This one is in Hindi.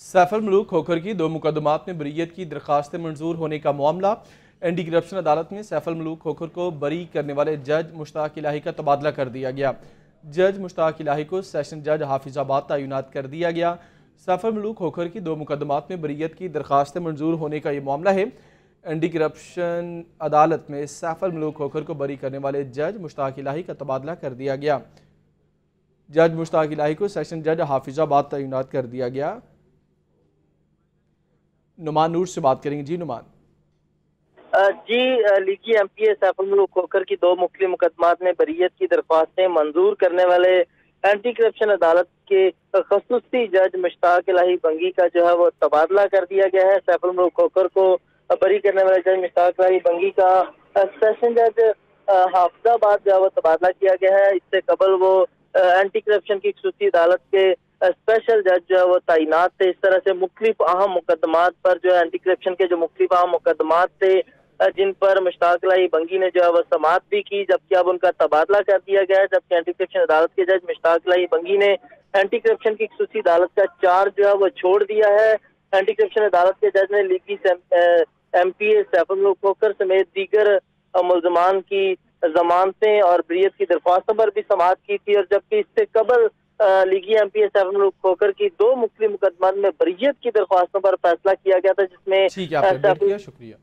सैफल मलूक खोखर की दो मुकदमात में बरीत की दरखास्त मंजूर होने का मामला। एंटी करप्शन अदालत में सैफल मलूक खोखर को बरी करने वाले जज मुश्ताक इलाही का तबादला कर दिया गया। जज मुश्ताक इलाही को सेशन जज हाफिजाबाद तैनात कर दिया गया। सैफल मलूक खोखर की दो मुकदमात में बरीत की दरखास्त मंजूर होने का ये मामला है। एंटी करप्शन अदालत में सैफल मलूक खोखर को बरी करने वाले जज मुश्ताक इलाही का तबादला कर दिया गया। जज मुश्ताक इलाही को सेशन जज हाफिजाबाद तयनत कर दिया गया। नुमान नूर से बात करेंगे। जी नुमान। जी लीगी M P A Saiful Khokhar की दो मुख्य मुकदमात में बरीत की दरख्वास्तें मंजूर करने वाले एंटी करप्शन अदालत के खसूसी जज मुश्ताक इलाही बंगी का जो है वो तबादला कर दिया गया है। सैफुल खोकर को बरी करने वाले जज मुश्ताक इलाही बंगी का सेशन जज हाफजाबाद जो है वो तबादला किया गया है। इससे कबल वो एंटी करप्शन की खसूसी अदालत के स्पेशल जज जो है वो तैनात थे। इस तरह से मुख्तलिफ़ अहम मुकदमात पर जो है एंटी करप्शन के जो मुख्तलिफ़ अहम मुकदमात थे जिन पर मुश्ताक लाई बंगी ने जो है वो समाप्त भी की, जबकि अब उनका तबादला कर दिया गया है, जबकि एंटी करप्शन अदालत के जज मुश्ताक लाई बंगी ने एंटी करप्शन की खसूसी अदालत का चार्ज जो है वो छोड़ दिया है। एंटी करप्शन अदालत के जज ने लीगी M P A Saiful Khokhar समेत दीगर मुलजमान की जमानतें और ब्रियत की दरख्वास्तों पर भी समाप्त की थी, और जबकि इससे कबल लीगी M P S Arun Khokar की दो मुख्य मुकदमा में बरीत की दरख्वास्तों पर फैसला किया गया था जिसमें शुक्रिया।